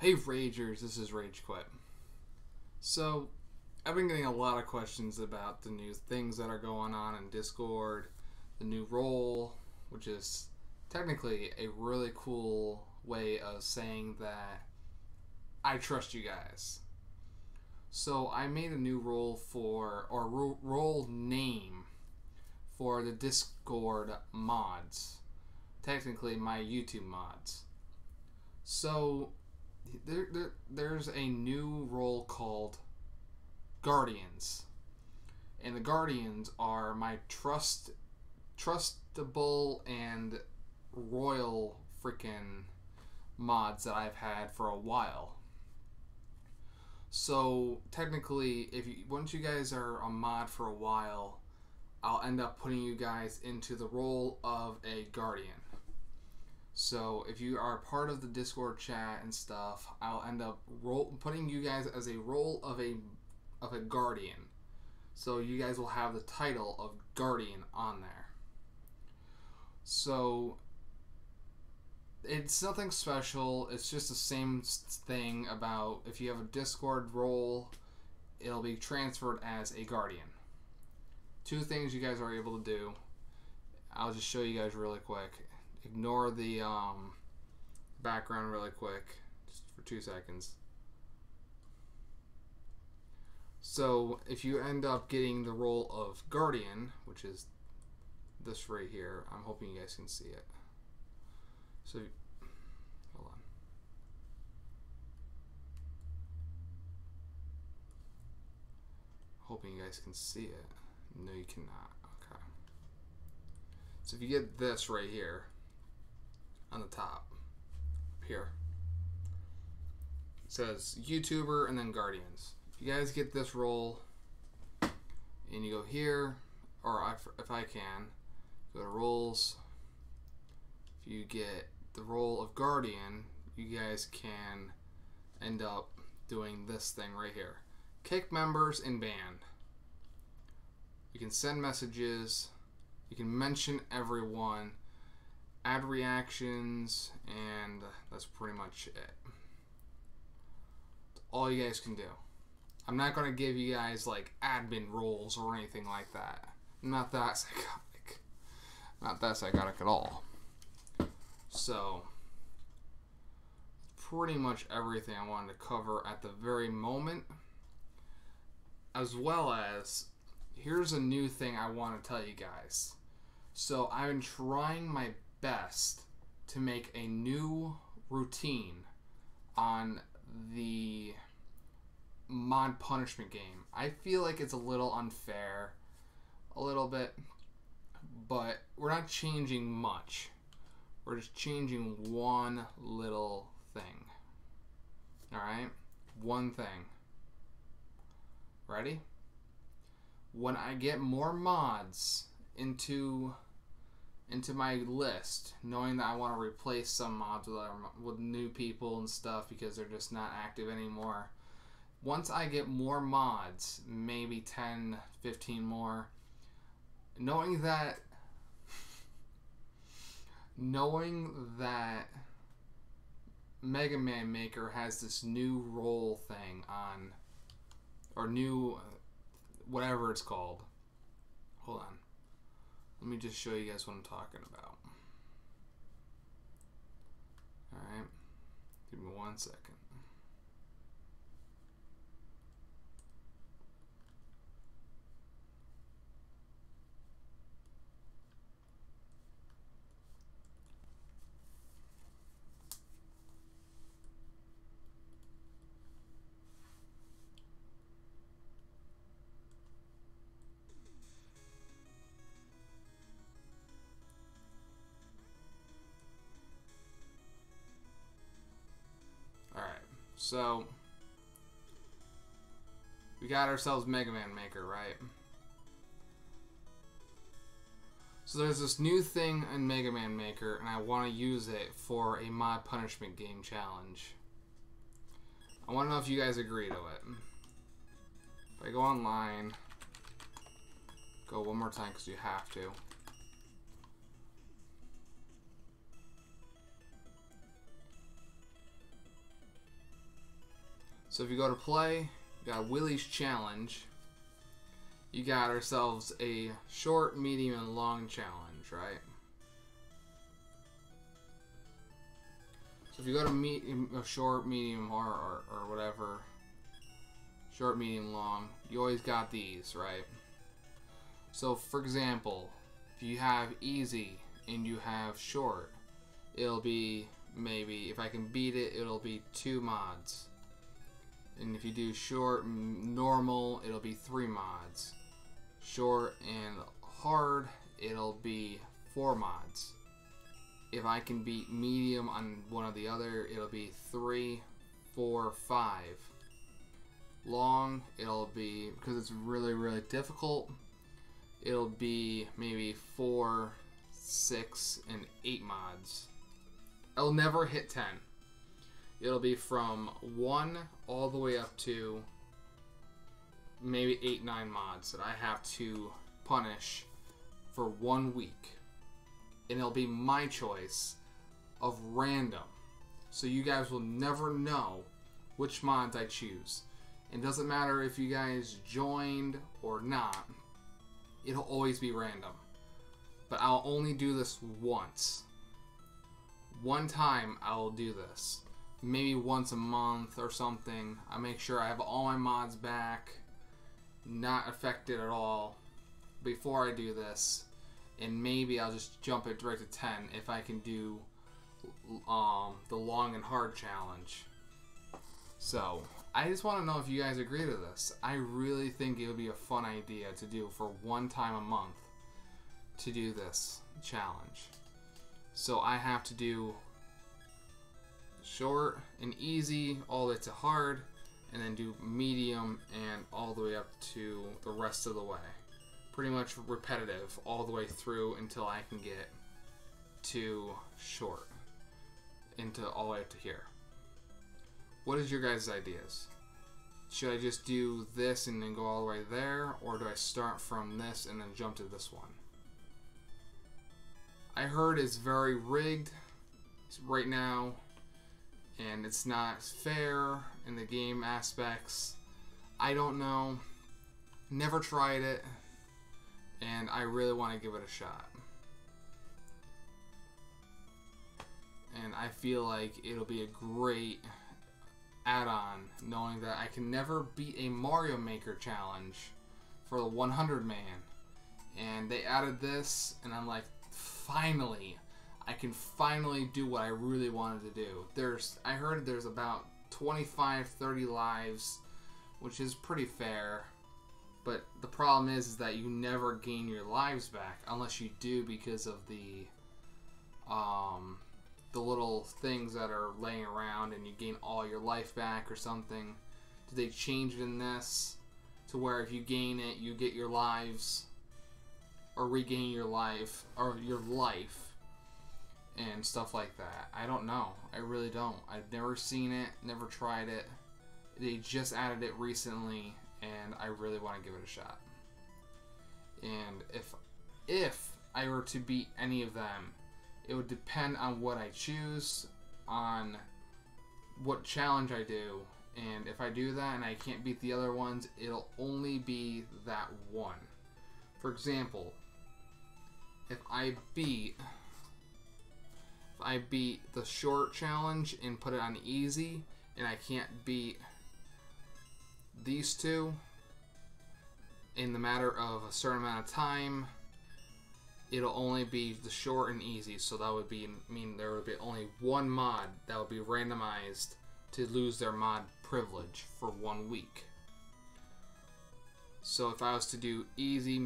Hey Ragers, this is Rage Quit. So, I've been getting a lot of questions about the new things that are going on in Discord, the new role, which is technically a really cool way of saying that I trust you guys. So, I made a new role for, or role name for the Discord mods. Technically, my YouTube mods. So, there, there, there's a new role called Guardians, and the Guardians are my trust, trustable and royal freaking mods that I've had for a while. So technically, if you once you guys are a mod for a while, I'll end up putting you guys into the role of a guardian. So if you are part of the Discord chat and stuff, I'll end up role, putting you guys as a role of a of a guardian. So you guys will have the title of guardian on there. So it's nothing special. It's just the same thing about if you have a Discord role, it'll be transferred as a guardian. Two things you guys are able to do. I'll just show you guys really quick ignore the um, background really quick, just for two seconds. So if you end up getting the role of Guardian, which is this right here, I'm hoping you guys can see it. So, hold on. Hoping you guys can see it. No, you cannot. Okay. So if you get this right here, on the top here. It says YouTuber and then Guardians. If you guys get this role and you go here, or if I can, go to roles. If you get the role of Guardian, you guys can end up doing this thing right here. Kick members and ban. You can send messages. You can mention everyone add reactions, and that's pretty much it. That's all you guys can do. I'm not going to give you guys like admin roles or anything like that. Not that psychotic. Not that psychotic at all. So, pretty much everything I wanted to cover at the very moment. As well as, here's a new thing I want to tell you guys. So, I've been trying my best to make a new routine on the mod punishment game. I feel like it's a little unfair, a little bit, but we're not changing much. We're just changing one little thing. Alright? One thing. Ready? When I get more mods into into my list, knowing that I want to replace some mods with, with new people and stuff because they're just not active anymore. Once I get more mods, maybe 10, 15 more, knowing that knowing that Mega Man Maker has this new role thing on or new whatever it's called. Hold on. Let me just show you guys what I'm talking about. Alright. Give me one second. So, we got ourselves Mega Man Maker, right? So there's this new thing in Mega Man Maker, and I want to use it for a mod punishment game challenge. I want to know if you guys agree to it. If I go online, go one more time because you have to. So if you go to play, you got Willie's Challenge. You got ourselves a short, medium, and long challenge, right? So if you go to medium, a short, medium, or, or, or whatever, short, medium, long, you always got these, right? So for example, if you have easy and you have short, it'll be maybe, if I can beat it, it'll be two mods. And if you do short, normal, it'll be three mods. Short and hard, it'll be four mods if I can beat medium on one or the other, it'll be three, four, five. Long, it'll be, because it's really, really difficult, it'll be maybe four, six, and eight mods. I'll never hit 10. It'll be from one all the way up to maybe eight, nine mods that I have to punish for one week and it'll be my choice of random. So you guys will never know which mods I choose. It doesn't matter if you guys joined or not, it'll always be random. But I'll only do this once. One time I'll do this. Maybe once a month or something. I make sure I have all my mods back, not affected at all before I do this and maybe I'll just jump it direct to 10 if I can do um, the long and hard challenge. So, I just want to know if you guys agree to this. I really think it would be a fun idea to do for one time a month to do this challenge. So I have to do short and easy all the way to hard and then do medium and all the way up to the rest of the way pretty much repetitive all the way through until I can get to short into all the way up to here. What is your guys' ideas? Should I just do this and then go all the way there, or do I start from this and then jump to this one? I heard it's very rigged right now, and it's not fair in the game aspects. I don't know. Never tried it and I really want to give it a shot. And I feel like it'll be a great add-on, knowing that I can never beat a Mario Maker challenge for the 100 man. And they added this, and I'm like, finally, I can finally do what I really wanted to do. There's, I heard there's about 25, 30 lives, which is pretty fair. But the problem is, is that you never gain your lives back unless you do because of the um, the little things that are laying around and you gain all your life back or something. Did they change it in this to where if you gain it, you get your lives or regain your life or your life and stuff like that? I don't know. I really don't. I've never seen it, never tried it. They just added it recently and I really want to give it a shot. And if if I were to beat any of them, it would depend on what I choose, on what challenge I do, and if I do that and I can't beat the other ones, it'll only be that one. For example, if I beat I beat the short challenge and put it on easy and I can't beat these two in the matter of a certain amount of time. It'll only be the short and easy so that would be mean there would be only one mod that would be randomized to lose their mod privilege for one week. So if I was to do easy,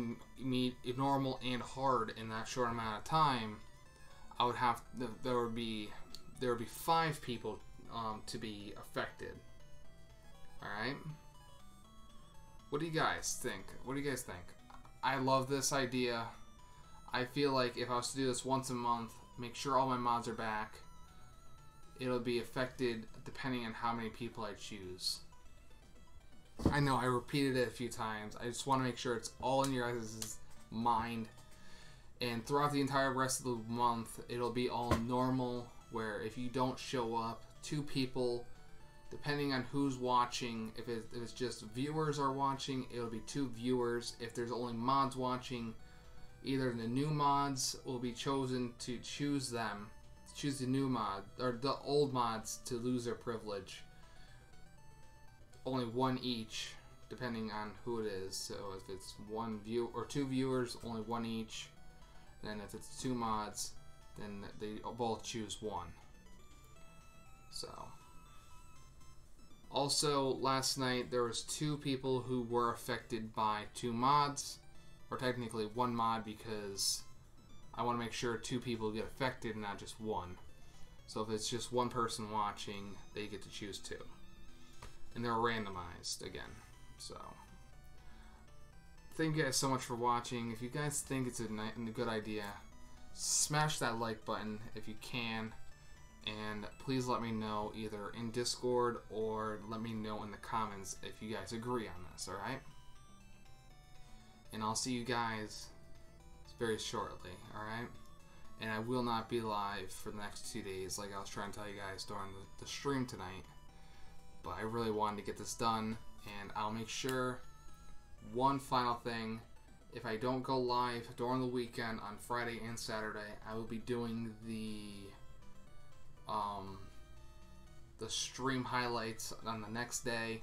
normal, and hard in that short amount of time, I would have there would be there would be five people um, to be affected. All right. What do you guys think? What do you guys think? I love this idea. I feel like if I was to do this once a month, make sure all my mods are back, it'll be affected depending on how many people I choose. I know I repeated it a few times. I just want to make sure it's all in your guys' mind. And throughout the entire rest of the month, it'll be all normal. Where if you don't show up, two people depending on who's watching, if, it, if it's just viewers are watching, it'll be two viewers. If there's only mods watching, either the new mods will be chosen to choose them, choose the new mod, or the old mods to lose their privilege. Only one each, depending on who it is. So if it's one view or two viewers, only one each. Then if it's two mods, then they both choose one. So. Also, last night there was two people who were affected by two mods, or technically one mod because I want to make sure two people get affected, and not just one. So if it's just one person watching, they get to choose two, and they're randomized again. So. Thank you guys so much for watching. If you guys think it's a, a good idea, smash that like button if you can and please let me know either in Discord or let me know in the comments if you guys agree on this, alright? And I'll see you guys very shortly, alright? And I will not be live for the next two days like I was trying to tell you guys during the, the stream tonight. But I really wanted to get this done, and I'll make sure one final thing if I don't go live during the weekend on Friday and Saturday, I will be doing the um, the stream highlights on the next day,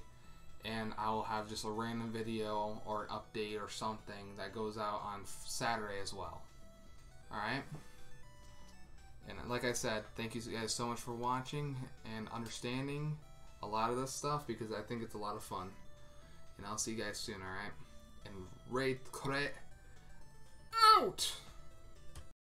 and I will have just a random video or an update or something that goes out on Saturday as well. All right. And like I said, thank you guys so much for watching and understanding a lot of this stuff because I think it's a lot of fun. And I'll see you guys soon, alright? And Rage Quit out!